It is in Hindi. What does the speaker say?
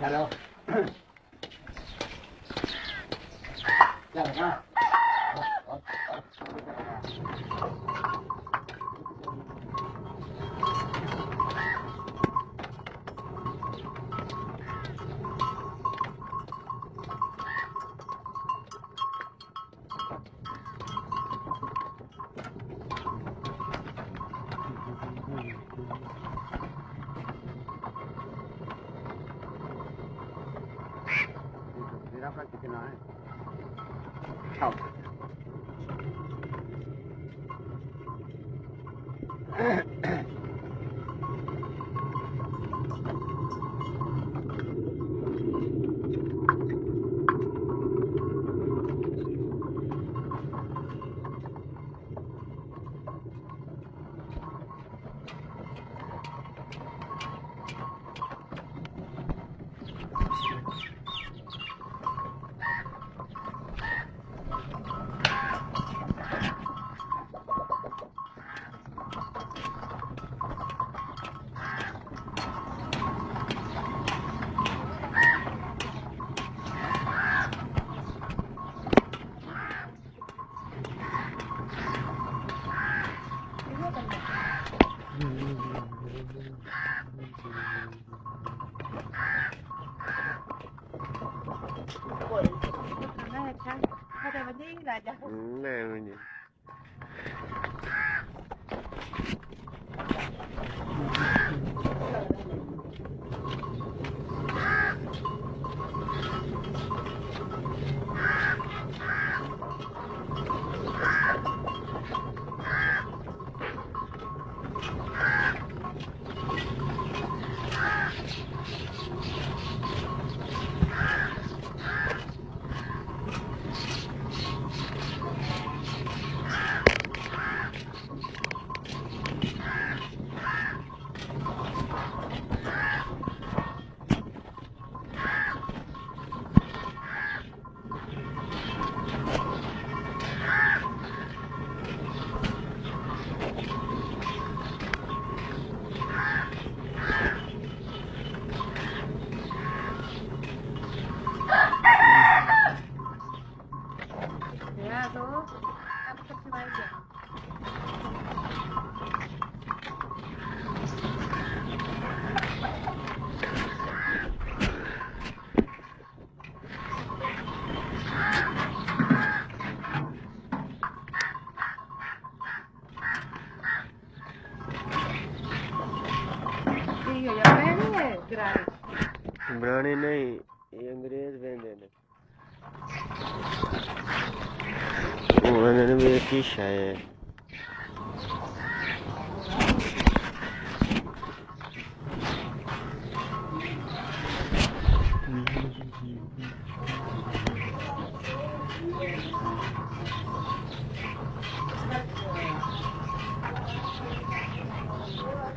Dạ đâu. Dạ được không? แล้วก็กินน้อยครับ 我，我看看看，他要不捏哪样？嗯，哪样不捏？Berani नहीं ये अंग्रेज़ बंदे ने उन्होंने भी एक ही Ah, se